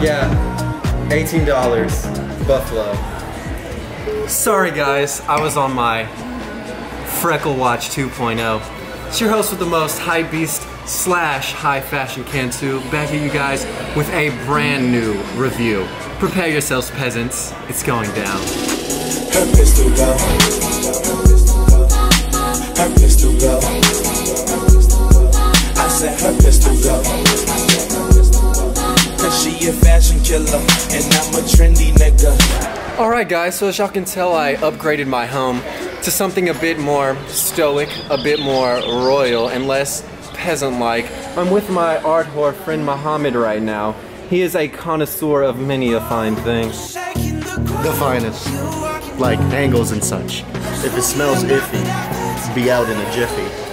Yeah, $18, Buffalo. Sorry guys, I was on my Freckle Watch 2.0. It's your host with the most, Hypebeast slash High Fashion Cantu, back at you guys with a brand new review. Prepare yourselves, peasants. It's going down. Her pistol go. Her pistol go. I killer and I'm a trendy nigga. Alright guys, so as y'all can tell I upgraded my home to something a bit more stoic, a bit more royal, and less peasant-like. I'm with my art whore friend Muhammad right now. He is a connoisseur of many a fine thing. The finest. Like angles and such. If it smells iffy, be out in a jiffy.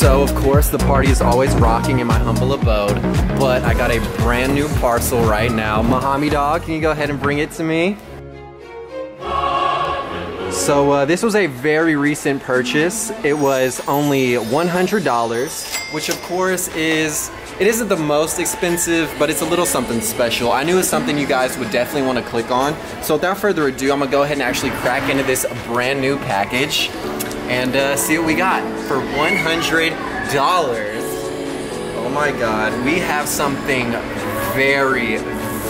So, of course, the party is always rocking in my humble abode, but I got a brand new parcel right now. Mahami dog, can you go ahead and bring it to me? So uh, this was a very recent purchase. It was only $100, which of course is, it isn't the most expensive, but it's a little something special. I knew it was something you guys would definitely want to click on. So without further ado, I'm gonna go ahead and actually crack into this brand new package and uh, see what we got for $100. Oh my God, we have something very,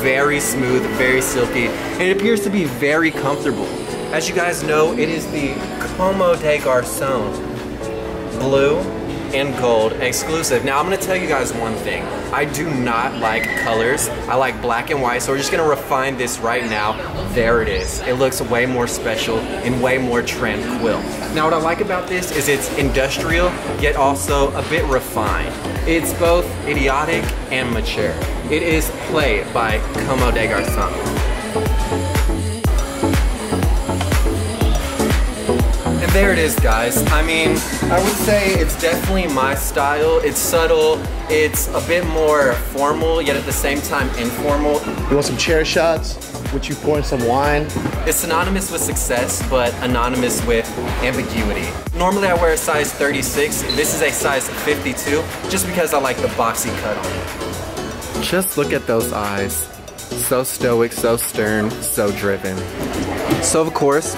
very smooth, very silky, and it appears to be very comfortable. As you guys know, it is the Comme des Garçons blue and gold exclusive. Now I'm gonna tell you guys one thing. I do not like colors. I like black and white, so we're just gonna refine this right now. There it is. It looks way more special and way more tranquil. Now what I like about this is it's industrial, yet also a bit refined. It's both idiotic and mature. It is Play by Comme des Garçons. There it is, guys. I mean, I would say it's definitely my style. It's subtle, it's a bit more formal, yet at the same time informal. You want some chair shots? Would you pour in some wine? It's synonymous with success, but anonymous with ambiguity. Normally I wear a size 36. This is a size 52, just because I like the boxy cut on it. Just look at those eyes. So stoic, so stern, so driven. So of course,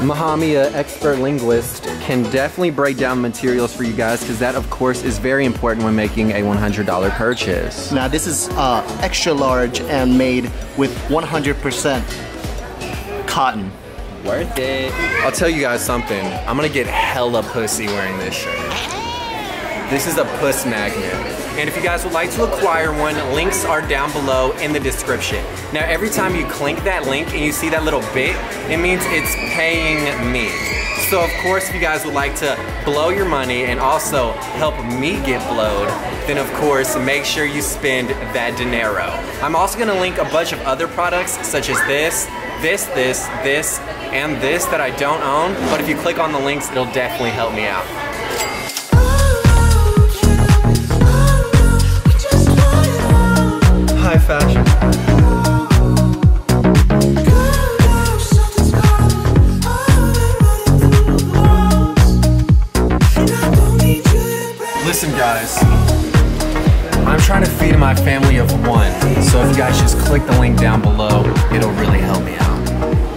Mahami, an expert linguist, can definitely break down materials for you guys because that, of course, is very important when making a $100 purchase. Now this is uh, extra large and made with 100% cotton. Worth it. I'll tell you guys something. I'm gonna get hella pussy wearing this shirt. This is a puss magnet. And if you guys would like to acquire one, links are down below in the description. Now, every time you click that link and you see that little bit, it means it's paying me. So of course, if you guys would like to blow your money and also help me get blowed, then of course, make sure you spend that dinero. I'm also gonna link a bunch of other products such as this, this, this, this, and this that I don't own, but if you click on the links, it'll definitely help me out. I'm trying to feed my family of one, so if you guys just click the link down below, it'll really help me out.